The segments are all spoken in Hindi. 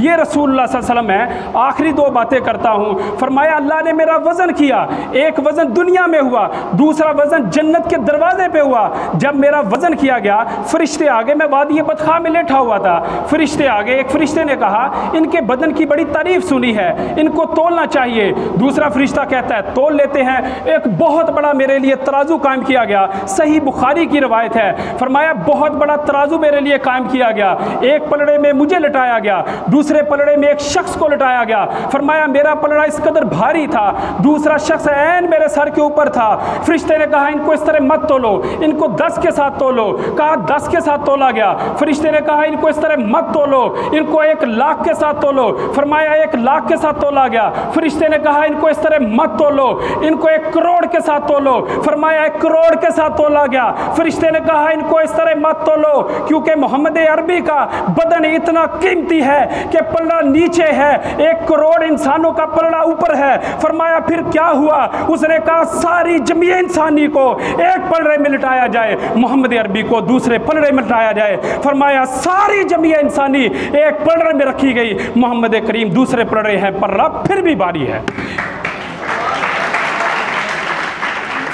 ये वसल्लम है, आखिरी दो बातें करता हूँ। फरमाया, अल्लाह ने मेरा वज़न किया। एक वज़न दुनिया में हुआ, दूसरा वज़न जन्नत के दरवाजे पे हुआ। जब मेरा वज़न किया गया, फरिश्ते आगे, मैं वादी बदखा में लेटा हुआ था। फरिश्ते आगे, एक फरिश्ते ने कहा, इनके बदन की बड़ी तारीफ़ सुनी है, इनको तोलना चाहिए। दूसरा फरिश्ता कहता है, तोल लेते हैं। एक बहुत बड़ा मेरे लिए तराजू कायम किया गया। सही बुखारी की रवायत है। फरमाया, बहुत बड़ा तराजू मेरे लिए कायम किया गया। एक पलड़े में मुझे लटाया गया। दूसरे पलड़े में एक शख्स को लटाया गया। फरमाया, मेरा पलड़ा इस कदर भारी था। दूसरा शख्स ऐन मेरे सर के ऊपर था। फरिश्ते ने कहा, इनको इस तरह मत तोलो। इनको दस के साथ तोलो। कहा, दस के साथ तोला गया। फरिश्ते ने कहा, इनको इस तरह मत तोलो। इनको एक लाख के साथ तोलो। फरमाया, एक लाख के साथ तोला गया। फरिश्ते ने कहा, इनको इस तरह मत तोलो। इनको एक करोड़ के साथ तोलो। फरमाया, एक करोड़ के साथ तोला गया। फरिश्ते ने कहा, इनको इस तरह मत तोलो, क्योंकि मोहम्मद अरबी का बदन इतना कीमती है कि पलड़ा नीचे है। एक करोड़ इंसानों का पलड़ा ऊपर है। फरमाया, फिर क्या हुआ? उसने कहा, सारी जमी इंसानी को एक पलड़े में लिटाया जाए। मोहम्मद अरबी को दूसरे पलड़े में लिटाया जाए। फरमाया, सारी जमी इंसानी एक पलड़े में रखी गई। मोहम्मद करीम दूसरे पलड़े हैं पलड़ा फिर भी बारी है।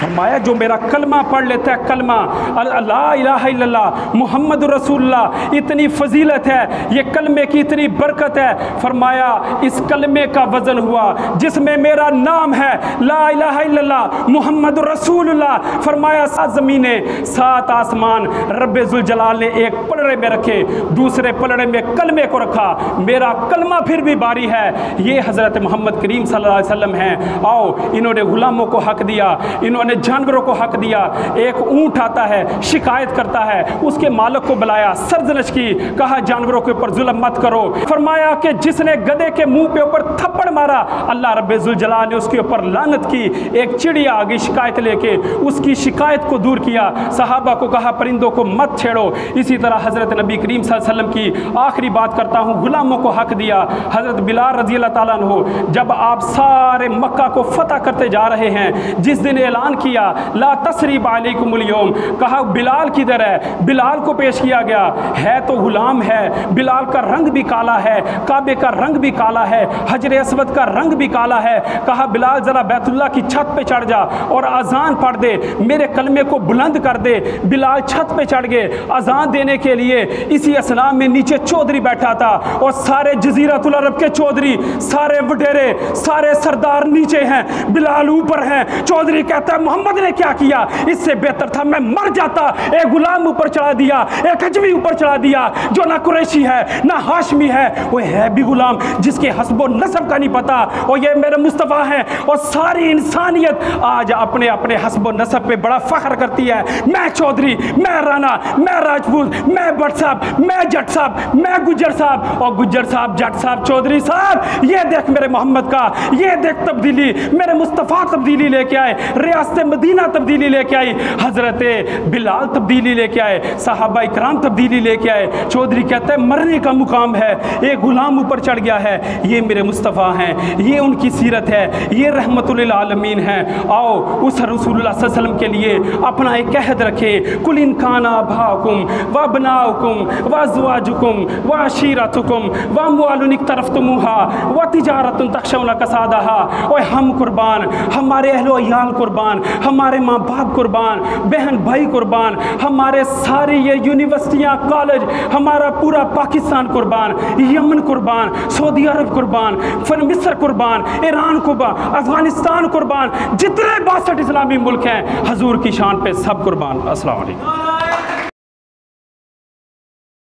फरमाया, जो मेरा कलमा पढ़ लेता है, कलमा अल्लाह मोहम्मद रसूलुल्लाह, इतनी फजीलत है, ये कलमे की इतनी बरकत है। फरमाया, इस कलमे का वज़न हुआ, जिसमें मेरा नाम है, ला मोहम्मद रसूलुल्लाह। फरमाया, सात ज़मीनें, सात आसमान रब जलाल ने एक पलड़े में रखे, दूसरे पलड़े में कलमे को रखा। मेरा कलमा फिर भी बारी है। ये हज़रत मोहम्मद करीम सल्लल्लाहु अलैहि हैं। आओ, इन्होंने गुलामों को हक दिया, इन्होंने ने जानवरों को हक दिया। एक ऊँट आता है, शिकायत करता है, उसके मालक को बुलाया। सरजनश की कहा, जानवरों के ऊपर जुल्म मत करो। फरमाया कि जिसने गधे के मुँह पे ऊपर थप्पड़ मारा, अल्लाह जलाल ने उसके ऊपर लानत की। एक चिड़िया आ गई शिकायत लेके उसकी शिकायत को दूर किया। सहाबा को कहा, परिंदों को मत छेड़ो। इसी तरह हज़रत नबी करीम वसल्लम की आखिरी बात करता हूँ, गुलामों को हक दिया। हज़रत बिलाल रज़ी अल्लाह जब आप सारे मक्का को फतह करते जा रहे हैं, जिस दिन ऐलान किया, ला तसरीब अलैकुमुल कहा, बिलाल किधर है? बिलाल को पेश किया गया। है तो गुलाम है। बिलाल का रंग भी काला है। काबे का रंग भी काला है। हजर असवद का रंग भी काला है। कहा, बिलाल, ज़रा बैतुल्ला की छत पे चढ़ जा और अजान पढ़ दे। मेरे कलमे को बुलंद कर दे। बिलाल छत पे चढ़ गए। अजान देने के लिए इसी असलाम में नीचे चौधरी बैठा था और सारे जजीरतुल अरब के चौधरी, सारे वडेरे, सारे सरदार नीचे हैं। बिलाल ऊपर हैं। चौधरी कहता है मोहम्मद ने क्या किया? इससे बेहतर था मैं मर जाता एक गुलाम ऊपर चढ़ा दिया एक अजमी ऊपर चढ़ा दिया, जो ना कुरैशी है, ना हाशमी है, वो है भी गुलाम, जिसके हसबो नसब का नहीं पता, और ये मेरे मुस्तफ़ा हैं, और सारी इंसानियत आज अपने अपने हसबो नसब पे बड़ा फख्र करती है। मैं चौधरी, मैं राना मैं राजपूत, मैं भट्ट साहब, मैं जट साहब, मैं गुजर साहब, और गुजर साहब, जट साहब, चौधरी साहब, ये देख मेरे मोहम्मद का, ये देख तब्दीली, मेरे मुस्तफ़ा तब्दीली लेके आए, रियासत मदीना तब्दीली लेके आई, हज़रत बिलाल तब्दीली लेके आए, साहबा इकराम तब्दीली लेके आए। चौधरी कहता है, मरने का मुकाम है एक गुलाम ऊपर चढ़ गया है, ये मेरे मुस्तफ़ा हैं, ये उनकी सीरत है, ये रहमतुल आलमीन है। आओ, उस रसूलुल्लाह सल्लल्लाहु के लिए अपना एक कहद रखें। कुल इनकाना भाकुम व बनाकुम व जवाजुकुम व अशीरतुकुम, व मुआलुनिक तरफ़ तुमुहा व तिजारत तक्षौना कसादहा। और हम कुर्बान, हमारे अहलो कुर्बान हमारे माँ बाप कुर्बान, बहन भाई कुर्बान, हमारे सारे ये यूनिवर्सिटियाँ, कॉलेज, हमारा पूरा पाकिस्तान कुर्बान, यमन कुर्बान, सऊदी अरब कुर्बान, फिर मिस्र कुर्बान, ईरान कुर्बान अफ़गानिस्तान कुर्बान, जितने बासठ इस्लामी मुल्क हैं, हजूर की शान पे सब कुर्बान। वालेकुम।